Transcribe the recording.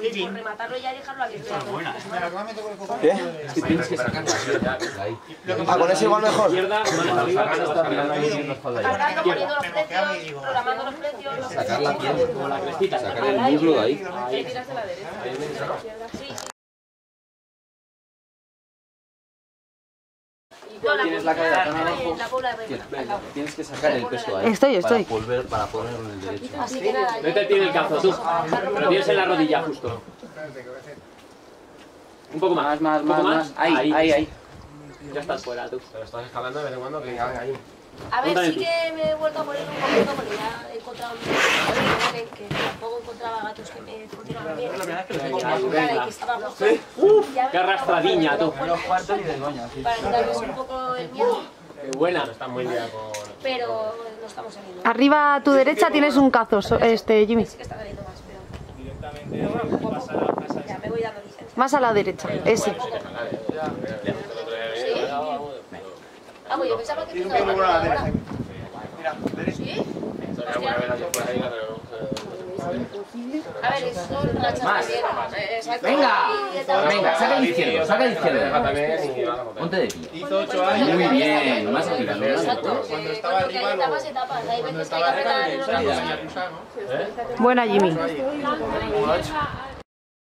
por rematarlo ya y dejarlo abierto. ¿Qué? Es que tienes que sacar la ahí. Ah, con ese igual mejor. Cargando, poniendo los precios, programando los precios. Sacar la piel, sacar el muslo de ahí. Sí, Tienes la cadera tan abajo. De Tienes- que sacar el peso ahí. Estoy, estoy. Para, volver, para ponerlo en el derecho. Así que nada. Vete tiene el calzo tú. Pero tienes en la rodilla justo. Un poco más. Más, un más, poco más, más. Ahí, ahí, ahí. Ya estás fuera tú. Pero estás escalando de vez en cuando que ya ahí. A ver, sí que me he vuelto a poner un poquito porque ya he encontrado un poquito que tampoco encontraba gatos que me funcionaban bien. venga. Tú. Para quitarles un poco el miedo, Qué buena. Está muy bien con... pero no estamos saliendo. Arriba a tu derecha tienes un cazo, este Jimmy. Sí que está saliendo más, pero... Ya me voy dando licencia. Más a la derecha, ese. Ah, pues yo pensaba que tú estabas ahora. ¿Sí? A ver, Más. Exacto. Venga, venga, saca el izquierdo, saca el Deja izquierdo. Ponte de pie. Hizo 8 años. Muy bien, más Exacto. Cuando eh. Buena Jimmy.